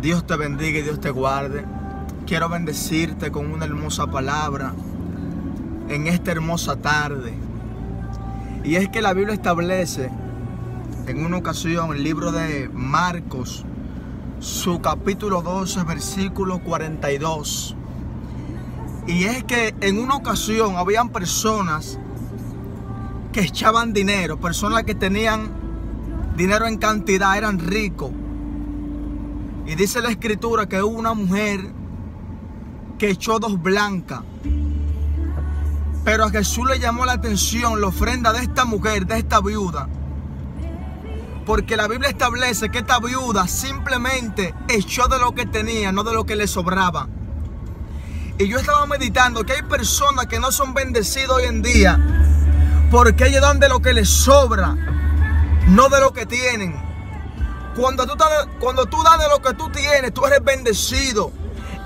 Dios te bendiga y Dios te guarde. Quiero bendecirte con una hermosa palabra en esta hermosa tarde. Y es que la Biblia establece en una ocasión el libro de Marcos, su capítulo 12, versículo 42. Y es que en una ocasión habían personas que echaban dinero, personas que tenían dinero en cantidad, eran ricos. Y dice la escritura que hubo una mujer que echó dos blancas. Pero a Jesús le llamó la atención la ofrenda de esta mujer, de esta viuda. Porque la Biblia establece que esta viuda simplemente echó de lo que tenía, no de lo que le sobraba. Y yo estaba meditando que hay personas que no son bendecidas hoy en día porque ellos dan de lo que les sobra, no de lo que tienen. Cuando tú, cuando tú das de lo que tú tienes, tú eres bendecido.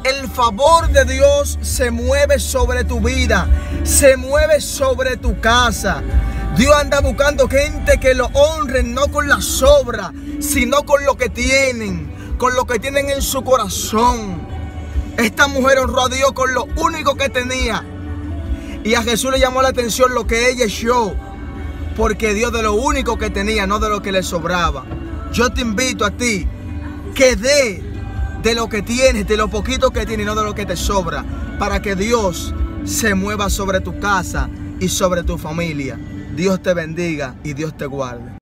El favor de Dios se mueve sobre tu vida, se mueve sobre tu casa. Dios anda buscando gente que lo honren no con la sobra, sino con lo que tienen, con lo que tienen en su corazón. Esta mujer honró a Dios con lo único que tenía. Y a Jesús le llamó la atención lo que ella echó. Porque Dios de lo único que tenía, no de lo que le sobraba. Yo te invito a ti que dé de lo que tienes, de lo poquito que tienes no de lo que te sobra. Para que Dios se mueva sobre tu casa y sobre tu familia. Dios te bendiga y Dios te guarde.